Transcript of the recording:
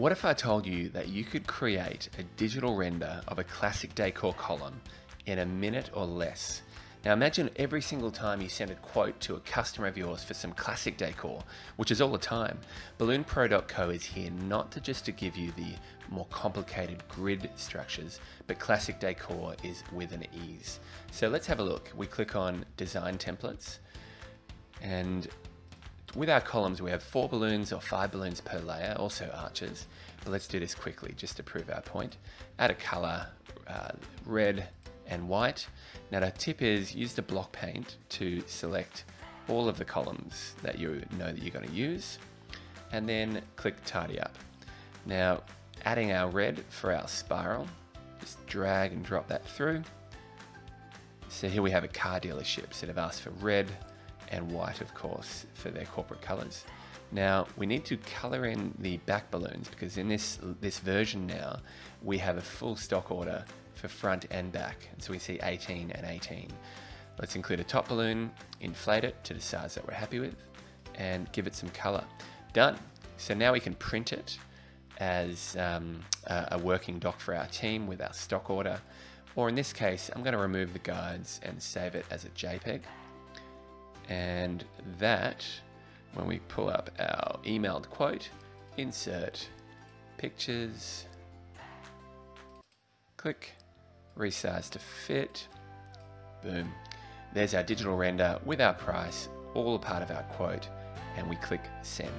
What if I told you that you could create a digital render of a classic decor column in a minute or less? Now imagine every single time you send a quote to a customer of yours for some classic decor, which is all the time. BalloonPro.co is here not to just to give you the more complicated grid structures, but classic decor is with an ease. So let's have a look. We click on design templates and with our columns, we have four balloons or five balloons per layer, also arches. But let's do this quickly just to prove our point. Add a color, uh, red and white. Now the tip is use the block paint to select all of the columns that you know that you're going to use and then click tidy up. Now adding our red for our spiral, just drag and drop that through. So here we have a car dealership, so they've asked for red, and white, of course, for their corporate colors. Now we need to color in the back balloons because in this this version now we have a full stock order for front and back. And so we see 18 and 18. Let's include a top balloon, inflate it to the size that we're happy with, and give it some color. Done. So now we can print it as um, a, working doc for our team with our stock order. Or in this case, I'm going to remove the guides and save it as a JPEG. And that, when we pull up our emailed quote, insert pictures, click, resize to fit, boom. There's our digital render with our price, all a part of our quote, and we click send.